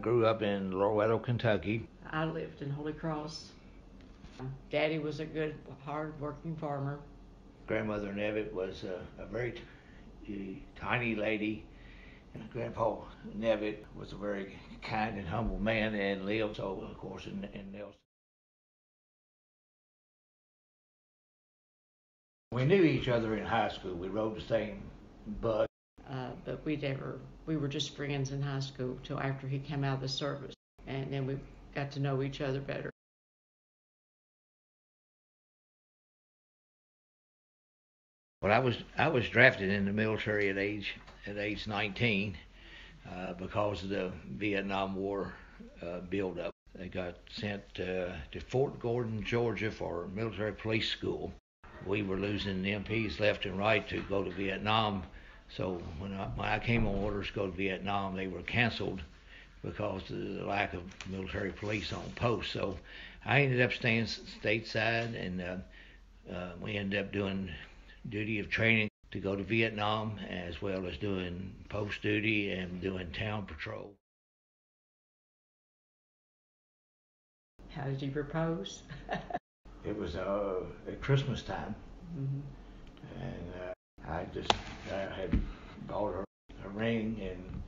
grew up in Loretto, Kentucky. I lived in Holy Cross. Daddy was a good, hard-working farmer. Grandmother Nevitt was a, a very t- tiny lady. And Grandpa Nevitt was a very kind and humble man and lived, so of course, in, in Nelson. We knew each other in high school. We rode the same bus. Uh, but we never, we were just friends in high school till after he came out of the service. And then we got to know each other better. Well, I was I was drafted in the military at age at age 19 uh, because of the Vietnam War uh, buildup. I got sent uh, to Fort Gordon, Georgia, for military police school. We were losing MPs left and right to go to Vietnam. So when I, when I came on orders to go to Vietnam, they were canceled because of the lack of military police on post. So I ended up staying stateside, and uh, uh, we ended up doing duty of training to go to Vietnam, as well as doing post duty and doing town patrol. How did you propose? It was uh, at Christmas time, hmm and uh, I just I had bought her a ring, and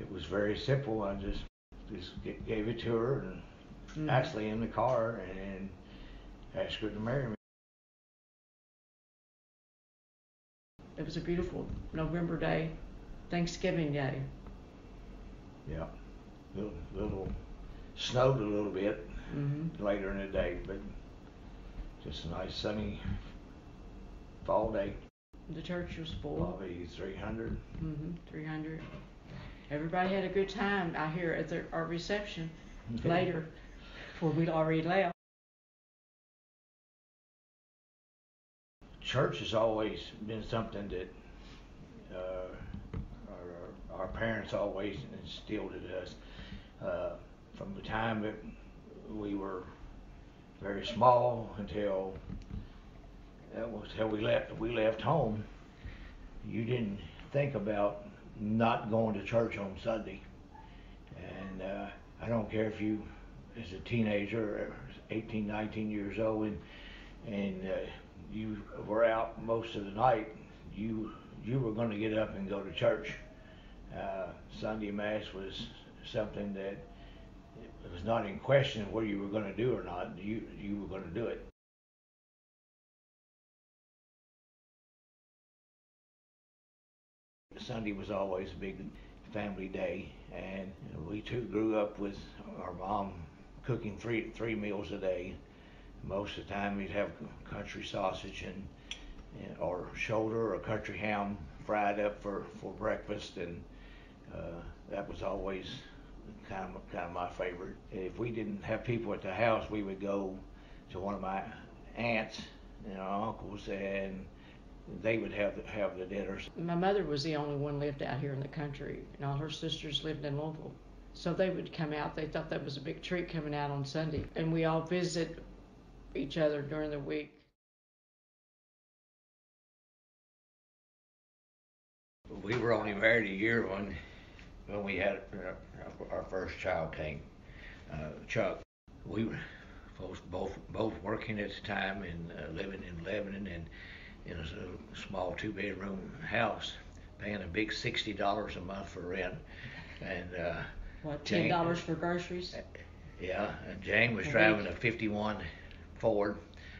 it was very simple. I just just gave it to her, and Mhm. actually in the car, and asked her to marry me. It was a beautiful November day, Thanksgiving Day. Yeah, little little snowed a little bit hmm later in the day, but just a nice sunny fall day. The church was full. Probably 300. hmm 300. Everybody had a good time out here at the, our reception later, before we'd already left. Church has always been something that uh, our, our parents always instilled in us. Uh, from the time that we were very small until that was till we left we left home, you didn't think about not going to church on Sunday. And uh, I don't care if you, as a teenager, or 18, 19 years old, and and uh, you were out most of the night, you you were going to get up and go to church. Uh, Sunday mass was something that it was not in question whether you were going to do or not. You you were going to do it. Sunday was always a big family day, and we too grew up with our mom cooking three three meals a day. Most of the time, we'd have country sausage and, or shoulder or country ham fried up for for breakfast, and uh, that was always kind of kind of my favorite. If we didn't have people at the house, we would go to one of my aunts and uncles, and they would have the, have the dinners. My mother was the only one lived out here in the country, and all her sisters lived in Louisville. So they would come out. They thought that was a big treat coming out on Sunday, and we all visit each other during the week. We were only married a year when when we had uh, our first child came, uh, Chuck. We were both both both working at the time and uh, living in Lebanon and in a small two bedroom house, paying a big sixty dollars a month for rent, and uh, What, ten dollars for groceries? yeah, and Jane was A driving week. a '51 Ford,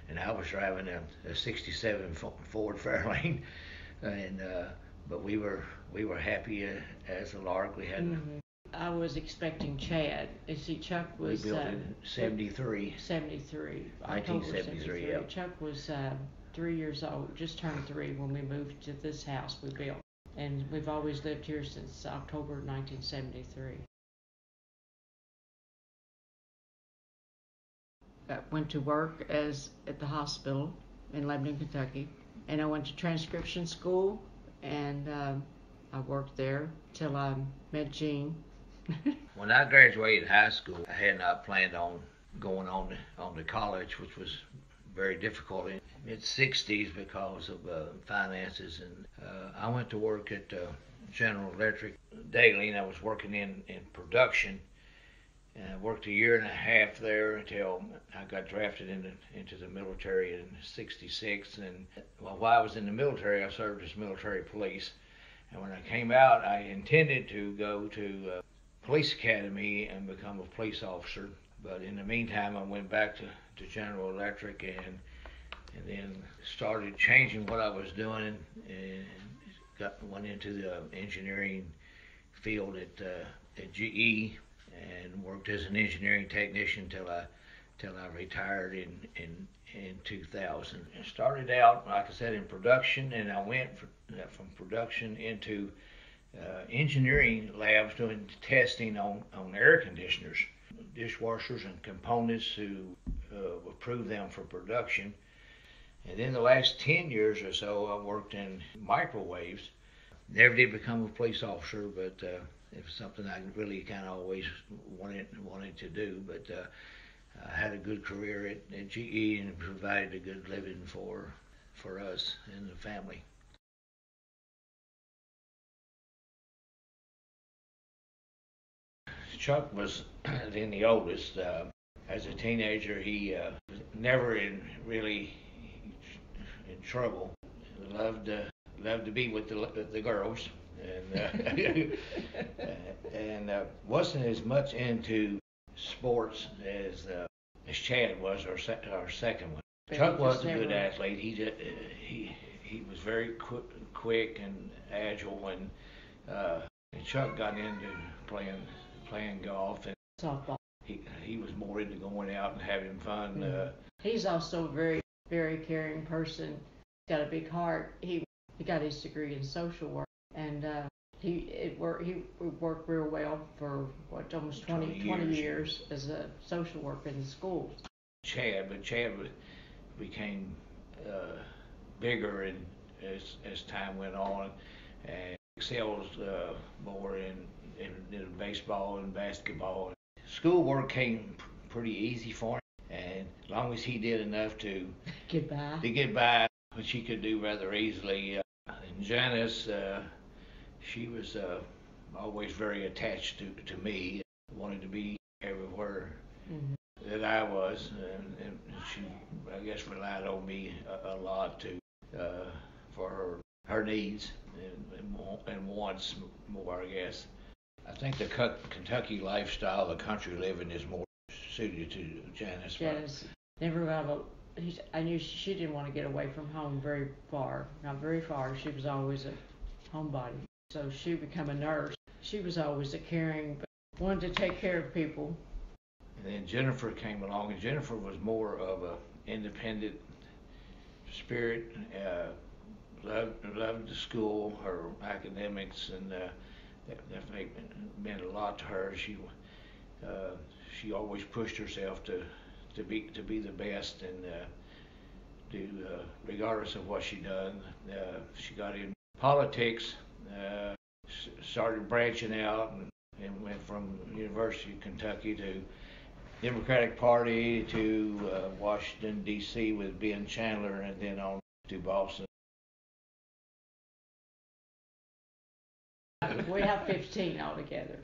and I was driving a, a '67 Ford Fairlane, and uh, but we were we were happy uh, as a lark. We had Mhm. I was expecting Chad. You see, Chuck we was built uh, in '73. 73. October 1973, yeah. Chuck was uh, three years old, just turned three when we moved to this house we built. And we've always lived here since October 1973. I went to work as at the hospital in Lebanon, Kentucky, and I went to transcription school, and um, I worked there till I met Gene. When I graduated high school, I had not planned on going on to, on to college, which was very difficult in mid 60s because of uh, finances. And uh, I went to work at uh, General Electric daily, and I was working in in production. And I worked a year and a half there until I got drafted into into the military in '66. And well, while I was in the military, I served as military police. And when I came out, I intended to go to uh, police academy and become a police officer. But in the meantime, I went back to, to General Electric and and then started changing what I was doing and got went into the engineering field at uh, at GE and worked as an engineering technician till I till I retired in in in 2000. I started out, like I said, in production, and I went for, uh, from production into uh, engineering labs doing testing on on air conditioners, dishwashers, and components to uh, approve them for production. And then the last 10 years or so, I worked in microwaves. Never did become a police officer, but uh, it was something I really kind of always wanted wanted to do. But uh, I had a good career at, at GE and provided a good living for for us and the family. Chuck was then the oldest. Uh, as a teenager, he uh, was never in really in trouble. Loved uh, loved to be with the the girls, and uh, and uh, wasn't as much into sports as uh, as Chad was, our se- our second one. But Chuck was a good never- athlete. He just, uh, he he was very quick, quick and agile, and uh, and Chuck got into playing playing golf, and Softball. he he was more into going out and having fun. Mhm. Uh, He's also very, very caring person. Got a big heart. He he got his degree in social work, and uh, he it worked. He worked real well for what almost 20, 20 20 years. years as a social worker in the schools. Chad, but Chad was, became uh, bigger and as as time went on, and excelled uh, more in, in in baseball and basketball. Schoolwork came p- pretty easy for him, and as long as he did enough to Goodbye. to get by, which he could do rather easily. Uh, and Janice, uh, she was uh, always very attached to to me, wanted to be everywhere hmm that I was, and, and she, I guess, relied on me a, a lot to uh, for her her needs and and, wants more, I guess. I think the Kentucky lifestyle, the country living, is more suited to Janice. but- Janice never got a. He's, I knew she didn't want to get away from home very far, not very far. She was always a homebody. So she became a nurse. She was always a caring, but wanted to take care of people. And then Jennifer came along, and Jennifer was more of a independent spirit. Uh, loved loved the school, her academics, and uh, that definitely meant a lot to her. She uh, she always pushed herself to to be to be the best, and uh, to uh, regardless of what she done. Uh, she got in politics, uh, started branching out, and, and went from University of Kentucky to Democratic Party to uh, Washington D.C. with Ben Chandler, and then on to Boston. We have 15 altogether.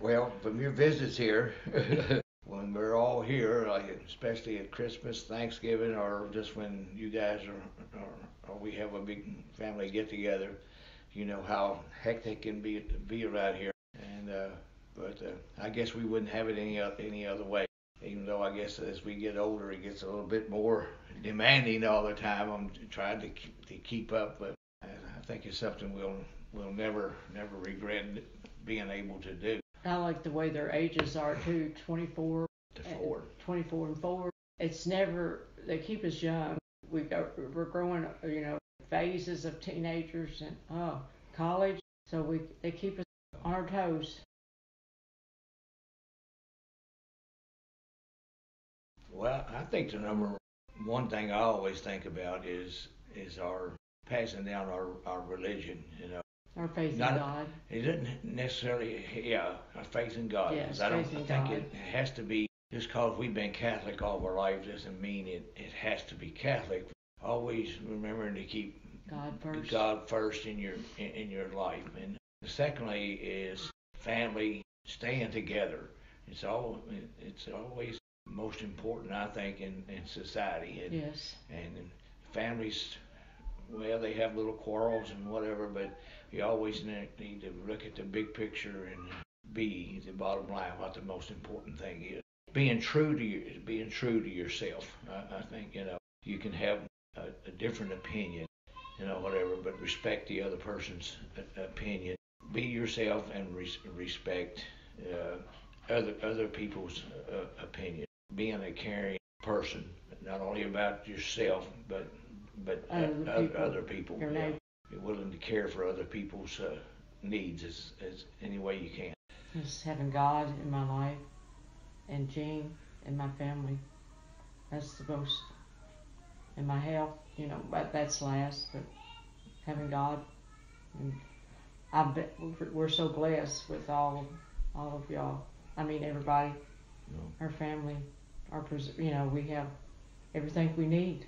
Well, from your visits here, when we're all here, like especially at Christmas, Thanksgiving, or just when you guys are, or, or we have a big family get together, you know how hectic it can be be around here. And uh, but uh, I guess we wouldn't have it any any other way. Even though I guess as we get older, it gets a little bit more demanding all the time. I'm trying to keep, to keep up, but I think it's something we'll we'll never never regret being able to do. I like the way their ages are too 24, To and- 24 and 4. It's never, they keep us young. We go, we're growing, you know, phases of teenagers and, oh, college. So we, they keep us on our toes. Well, I think the number one thing I always think about is is our passing down our, our religion. You know, Our faith in Not- God. it doesn't necessarily, yeah, our faith in God. Yes, 'cause I don't faith in think God. it has to be just because we've been Catholic all of our life doesn't mean it it has to be Catholic. Always remembering to keep God first. God first in your in, in your life, and secondly is family staying together. It's all, it's always most important, I think, in, in society. And, Yes. and families, well, they have little quarrels and whatever, but you always need to look at the big picture and be the bottom line what the most important thing is. Being true to you, being true to yourself. I, I think you know you can have a, a different opinion, you know, whatever, but respect the other person's opinion. Be yourself and res- respect uh, other other people's uh, opinion. Being a caring person, not only about yourself, but but uh, Other other, people. other people. Yeah. You're willing to care for other people's uh, needs as, as any way you can. Just having God in my life and Gene and my family. That's the most. And my health, you know, but that's last. But having God, and I bet we're, so blessed with all all of y'all. I mean, everybody, No. our family, our you know, we have everything we need.